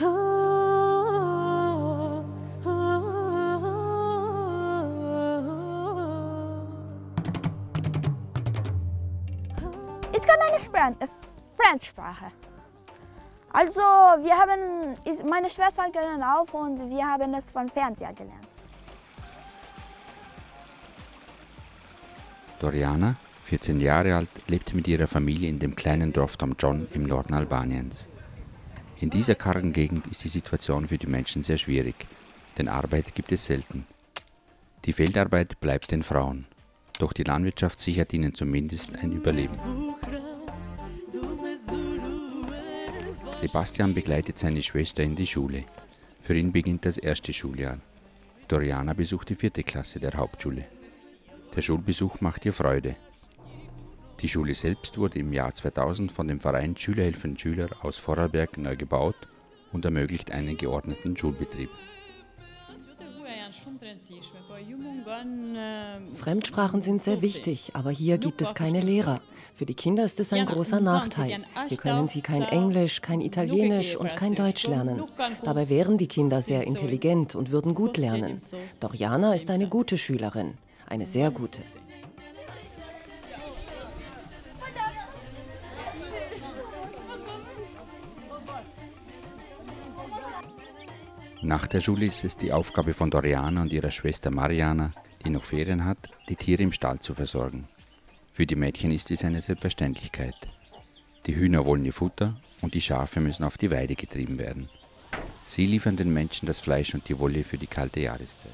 Ich kann eine Span äh, Fremdsprache. Also, wir haben, meine Schwester gelernt auch und wir haben es von Fernseher gelernt. Doriana, 14 Jahre alt, lebt mit ihrer Familie in dem kleinen Dorf Tom John im Norden Albaniens. In dieser kargen Gegend ist die Situation für die Menschen sehr schwierig, denn Arbeit gibt es selten. Die Feldarbeit bleibt den Frauen, doch die Landwirtschaft sichert ihnen zumindest ein Überleben. Sebastian begleitet seine Schwester in die Schule. Für ihn beginnt das erste Schuljahr. Doriana besucht die vierte Klasse der Hauptschule. Der Schulbesuch macht ihr Freude. Die Schule selbst wurde im Jahr 2000 von dem Verein Schülerhilfen Schüler aus Vorarlberg neu gebaut und ermöglicht einen geordneten Schulbetrieb. Fremdsprachen sind sehr wichtig, aber hier gibt es keine Lehrer. Für die Kinder ist es ein großer Nachteil. Hier können sie kein Englisch, kein Italienisch und kein Deutsch lernen. Dabei wären die Kinder sehr intelligent und würden gut lernen. Doch Jana ist eine gute Schülerin, eine sehr gute. Nach der Schule ist es die Aufgabe von Doriana und ihrer Schwester Mariana, die noch Ferien hat, die Tiere im Stall zu versorgen. Für die Mädchen ist dies eine Selbstverständlichkeit. Die Hühner wollen ihr Futter und die Schafe müssen auf die Weide getrieben werden. Sie liefern den Menschen das Fleisch und die Wolle für die kalte Jahreszeit.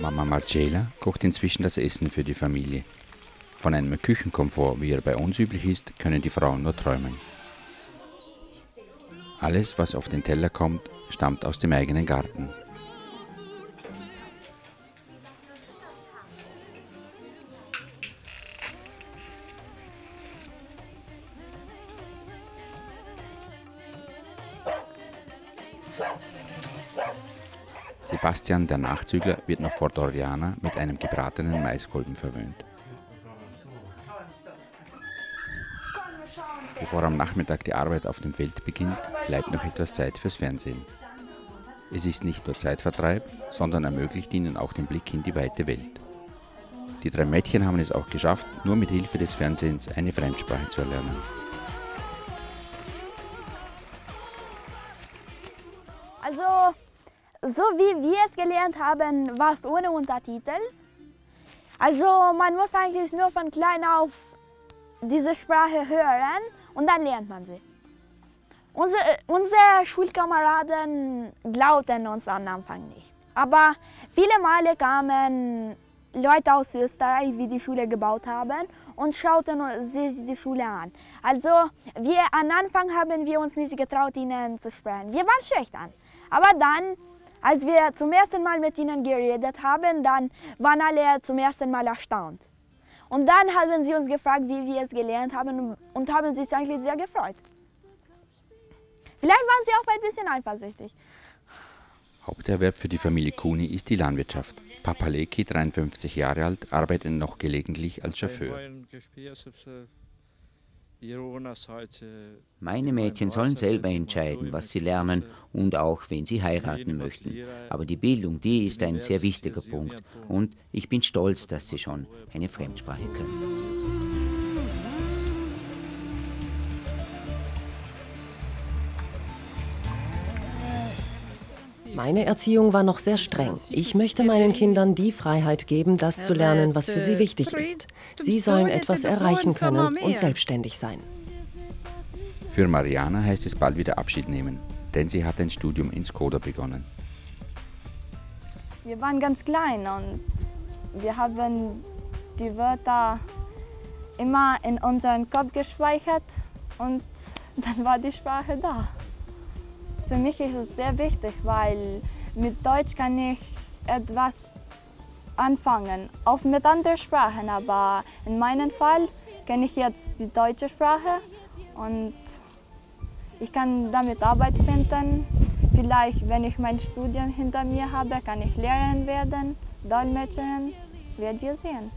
Mama Marcela kocht inzwischen das Essen für die Familie. Von einem Küchenkomfort, wie er bei uns üblich ist, können die Frauen nur träumen. Alles, was auf den Teller kommt, stammt aus dem eigenen Garten. Sebastian, der Nachzügler, wird noch vor Doriana mit einem gebratenen Maiskolben verwöhnt. Bevor am Nachmittag die Arbeit auf dem Feld beginnt, bleibt noch etwas Zeit fürs Fernsehen. Es ist nicht nur Zeitvertreib, sondern ermöglicht ihnen auch den Blick in die weite Welt. Die drei Mädchen haben es auch geschafft, nur mit Hilfe des Fernsehens eine Fremdsprache zu erlernen. So wie wir es gelernt haben, war es ohne Untertitel. Also man muss eigentlich nur von klein auf diese Sprache hören und dann lernt man sie. Unsere, unsere Schulkameraden glaubten uns am Anfang nicht. Aber viele Male kamen Leute aus Österreich, die die Schule gebaut haben und schauten sich die Schule an. Also wir, am Anfang haben wir uns nicht getraut, ihnen zu sprechen. Wir waren schüchtern. Aber dann, als wir zum ersten Mal mit ihnen geredet haben, dann waren alle zum ersten Mal erstaunt. Und dann haben sie uns gefragt, wie wir es gelernt haben und haben sich eigentlich sehr gefreut. Vielleicht waren sie auch ein bisschen eifersüchtig. Haupterwerb für die Familie Kuni ist die Landwirtschaft. Papa Leki, 53 Jahre alt, arbeitet noch gelegentlich als Chauffeur. Meine Mädchen sollen selber entscheiden, was sie lernen und auch, wen sie heiraten möchten. Aber die Bildung, die ist ein sehr wichtiger Punkt. Und ich bin stolz, dass sie schon eine Fremdsprache können. Meine Erziehung war noch sehr streng. Ich möchte meinen Kindern die Freiheit geben, das zu lernen, was für sie wichtig ist. Sie sollen etwas erreichen können und selbstständig sein. Für Mariana heißt es bald wieder Abschied nehmen, denn sie hat ein Studium in Skoda begonnen. Wir waren ganz klein und wir haben die Wörter immer in unseren Kopf gespeichert und dann war die Sprache da. Für mich ist es sehr wichtig, weil mit Deutsch kann ich etwas anfangen, auch mit anderen Sprachen. Aber in meinem Fall kenne ich jetzt die deutsche Sprache und ich kann damit Arbeit finden. Vielleicht, wenn ich mein Studium hinter mir habe, kann ich Lehrerin werden, Dolmetscherin, werden wir sehen.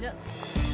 Yeah.